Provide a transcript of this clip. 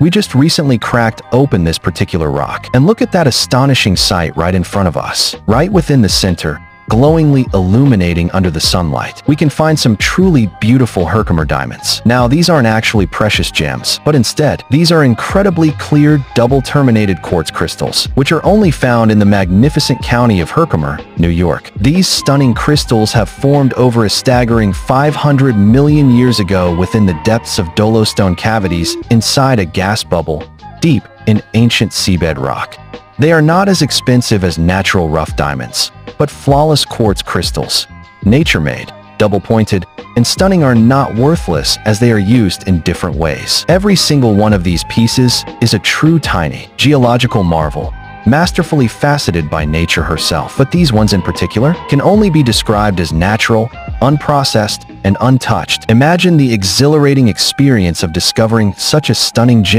We just recently cracked open this particular rock, and look at that astonishing sight right in front of us. Right within the center, glowingly illuminating under the sunlight. We can find some truly beautiful Herkimer diamonds. Now, these aren't actually precious gems, but instead, these are incredibly clear, double-terminated quartz crystals, which are only found in the magnificent county of Herkimer, New York. These stunning crystals have formed over a staggering 500 million years ago within the depths of dolostone cavities inside a gas bubble, deep in ancient seabed rock. They are not as expensive as natural rough diamonds, but flawless quartz crystals, nature-made, double-pointed, and stunning are not worthless as they are used in different ways. Every single one of these pieces is a true tiny, geological marvel, masterfully faceted by nature herself. But these ones in particular can only be described as natural, unprocessed, and untouched. Imagine the exhilarating experience of discovering such a stunning gem